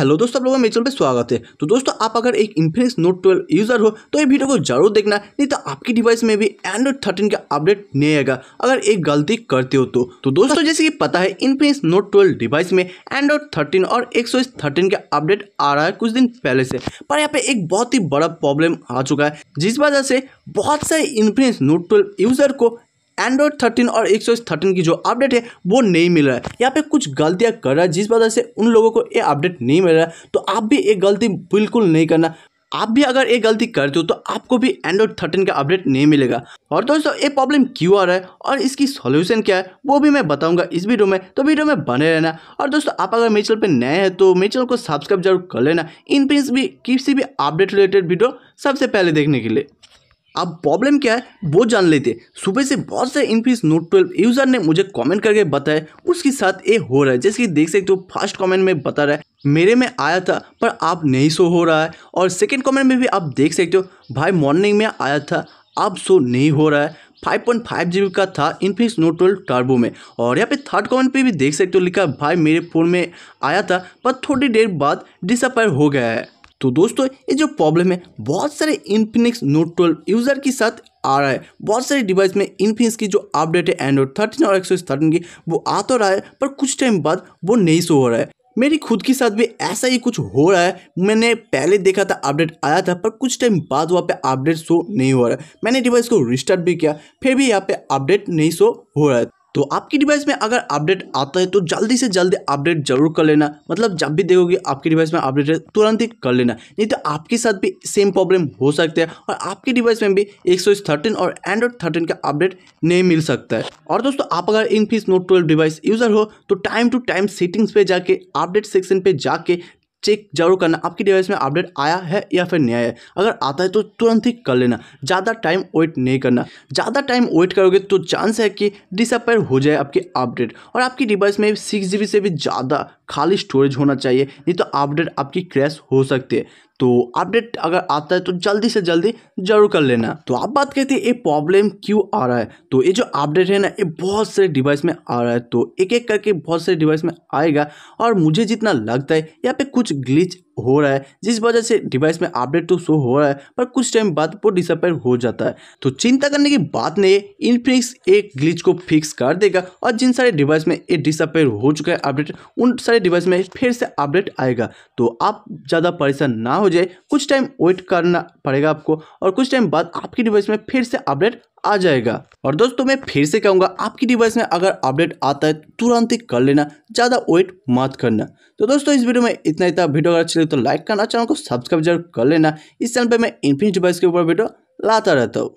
Hello दोस्तों, आप लोगों का मेरे चैनल पे स्वागत है। तो दोस्तों, आप अगर एक इन्फिनिक्स नोट 12 यूज़र हो तो ये वीडियो को ज़रूर देखना, नहीं तो आपकी डिवाइस में भी एंड्रॉइड 13 का अपडेट नहीं आएगा, अगर एक गलती करते हो तो। तो दोस्तों, जैसे कि पता है इन्फिनिक्स नोट 12 डिवाइस में एंड्रॉइड 13 और एक थर्टीन का अपडेट आ रहा है कुछ दिन पहले से। पर यहाँ पे एक बहुत ही बड़ा प्रॉब्लम आ चुका है, जिस वजह से बहुत सारे इन्फिनिक्स नोट ट्वेल्व यूज़र को एंड्रॉयड थर्टीन और एक सौ थर्टीन की जो अपडेट है, वो नहीं मिल रहा है। यहाँ पे कुछ गलतियाँ कर रहा है, जिस वजह से उन लोगों को ये अपडेट नहीं मिल रहा है। तो आप भी ये गलती बिल्कुल नहीं करना। आप भी अगर ये गलती करते हो तो आपको भी एंड्रॉयड थर्टीन का अपडेट नहीं मिलेगा। और दोस्तों, ये प्रॉब्लम क्यों आ रहा है और इसकी सॉल्यूशन क्या है, वो भी मैं बताऊँगा इस वीडियो में। तो वीडियो में बने रहना। और दोस्तों, आप अगर मेरे चैनल पर नए हैं तो मेरे चैनल को सब्सक्राइब ज़रूर कर लेना। इन प्रिंस भी किसी भी अपडेट रिलेटेड वीडियो सबसे पहले देखने के लिए। अब प्रॉब्लम क्या है? वो जान लेते। सुबह से बहुत से इनफीस नोट ट्वेल्व यूज़र ने मुझे कमेंट करके बताया। उसके साथ ये हो रहा है। जैसे कि देख सकते हो फ़र्स्ट कमेंट में बता रहा है, मेरे में आया था, पर आप नहीं सो हो रहा है। और सेकेंड कमेंट में भी आप देख सकते हो, भाई मॉर्निंग में आया था अब सो नहीं हो रहा है। Five point five GB का था इनफिक्स नोट ट्वेल्व टर्बो में। और यहाँ पे थर्ड कमेंट पे भी देख सकते हो, लिखा भाई, मेरे फ़ोन में आया था, पर थोड़ी देर बाद डिसअपायर हो गया है। तो दोस्तों, ये जो प्रॉब्लम है, बहुत सारे इन्फिनिक्स नोट ट्वेल्व यूज़र के साथ आ रहा है। बहुत सारे डिवाइस में इन्फिनिक्स की जो अपडेट है एंड्रॉइड थर्टीन और एक्सो थर्टीन की, वो आ तो रहा है, पर कुछ टाइम बाद वो नहीं शो हो रहा है। मेरी खुद के साथ भी ऐसा ही कुछ हो रहा है, मैंने पहले देखा था अपडेट आया था, पर कुछ टाइम बाद वहाँ पे अपडेट शो नहीं हो रहा है। मैंने डिवाइस को रिस्टार्ट भी किया, फिर भी यहाँ पे अपडेट नहीं शो हो रहा है। तो आपकी डिवाइस में अगर अपडेट आता है तो जल्दी से जल्दी अपडेट ज़रूर कर लेना। मतलब जब भी देखोगे आपकी डिवाइस में अपडेट है, तुरंत ही कर लेना। नहीं तो आपके साथ भी सेम प्रॉब्लम हो सकता है और आपकी डिवाइस में भी एक और एंड्रॉइड थर्टीन का अपडेट नहीं मिल सकता है। और दोस्तों, आप अगर Infinix Note twelve device user हो तो टाइम टू टाइम सेटिंग्स पे जाके अपडेट सेक्शन पे जाके चेक ज़रूर करना, आपकी डिवाइस में अपडेट आया है या फिर नहीं आया है। अगर आता है तो तुरंत ही कर लेना, ज़्यादा टाइम वेट नहीं करना। ज़्यादा टाइम वेट करोगे तो चांस है कि डिसअपेयर हो जाए आपकी अपडेट। और आपकी डिवाइस में सिक्स जी से भी ज़्यादा खाली स्टोरेज होना चाहिए, नहीं तो अपडेट आपकी क्रैश हो सकती है। तो अपडेट अगर आता है तो जल्दी से जल्दी ज़रूर कर लेना। तो आप बात करते हैं, ये प्रॉब्लम क्यों आ रहा है? तो ये जो अपडेट है ना, ये बहुत सारे डिवाइस में आ रहा है। तो एक एक करके बहुत सारे डिवाइस में आएगा और मुझे जितना लगता है, यहाँ पे कुछ ग्लिच हो रहा है, जिस वजह से डिवाइस में अपडेट तो शो हो रहा है, पर कुछ टाइम बाद वो डिसअपेयर हो जाता है। तो चिंता करने की बात नहीं है इनफिनिक्स एक ग्लिच को फिक्स कर देगा और जिन सारे डिवाइस में ये डिसअपेयर हो चुका है अपडेट उन सारे डिवाइस में फिर से अपडेट आएगा। तो आप ज़्यादा परेशान ना हो जाए, कुछ टाइम वेट करना पड़ेगा आपको और कुछ टाइम बाद आपकी डिवाइस में फिर से अपडेट आ जाएगा। और दोस्तों, मैं फिर से कहूँगा, आपकी डिवाइस में अगर अपडेट आता है तुरंत ही कर लेना, ज़्यादा वेट मत करना। तो दोस्तों, इस वीडियो में इतना इतना वीडियो अगर अच्छी लगे तो लाइक करना, चैनल को सब्सक्राइब ज़रूर कर लेना। इस चैनल पर मैं इन्फिनिट डिवाइस के ऊपर वीडियो लाता रहता हूँ।